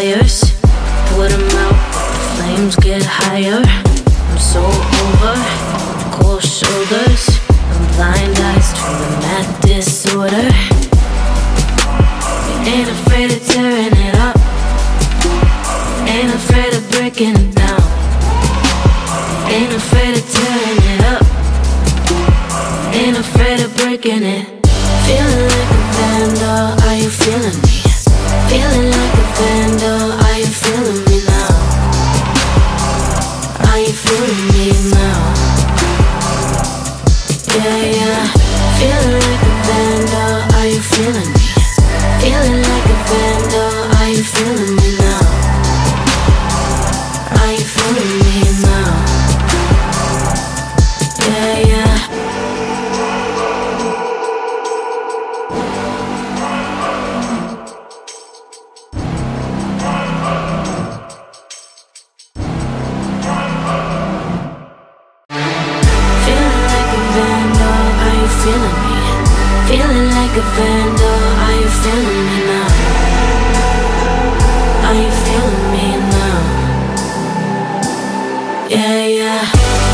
tires. Put them out, flames get higher. I'm so over, cold shoulders. I'm blind eyes to the mad disorder. Ain't afraid of tearing it up. Ain't afraid of breaking it down. Ain't afraid of tearing it up. Ain't afraid of breaking it. Feeling like a vandal, are you feeling? feeling me? Feeling like a vandal, are you feeling me now? Are you feeling me now? Yeah, yeah